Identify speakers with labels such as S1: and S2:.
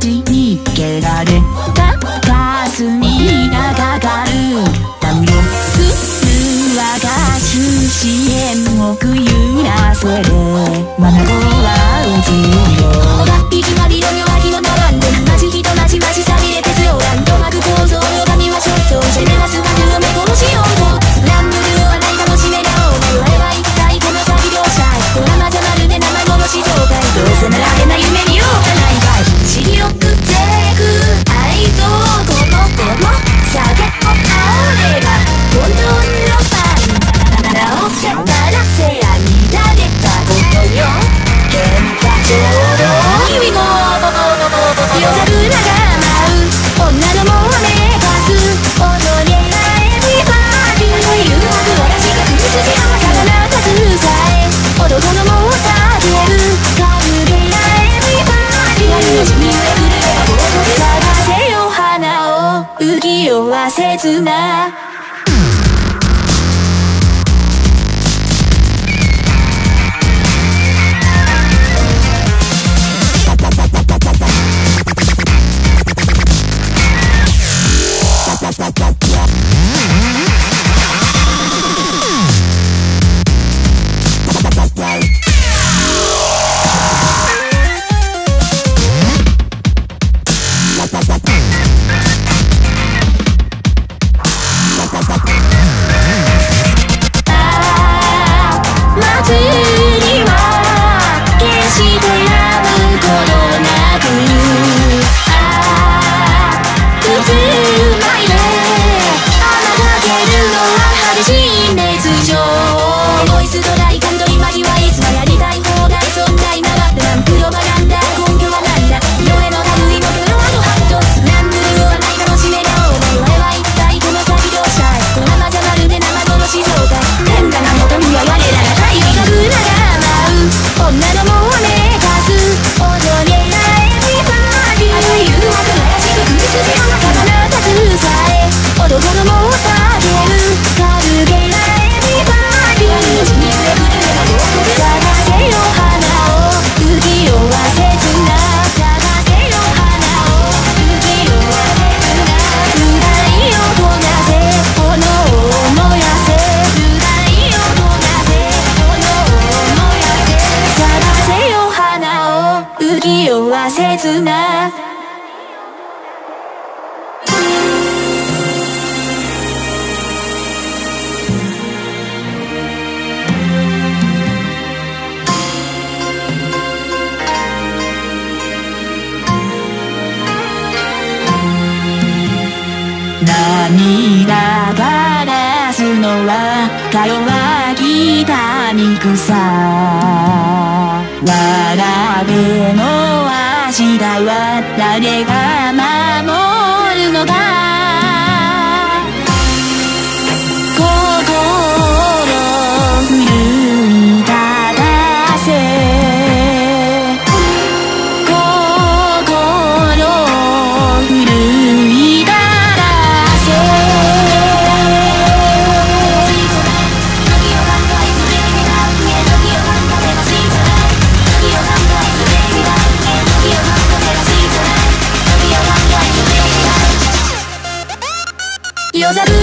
S1: 街にられたガスにがかかるダウンするわが終支援をくゆなせれ。まなうは自よ切な切な。涙がらすのはか弱きた憎さ。わらべは夜桜が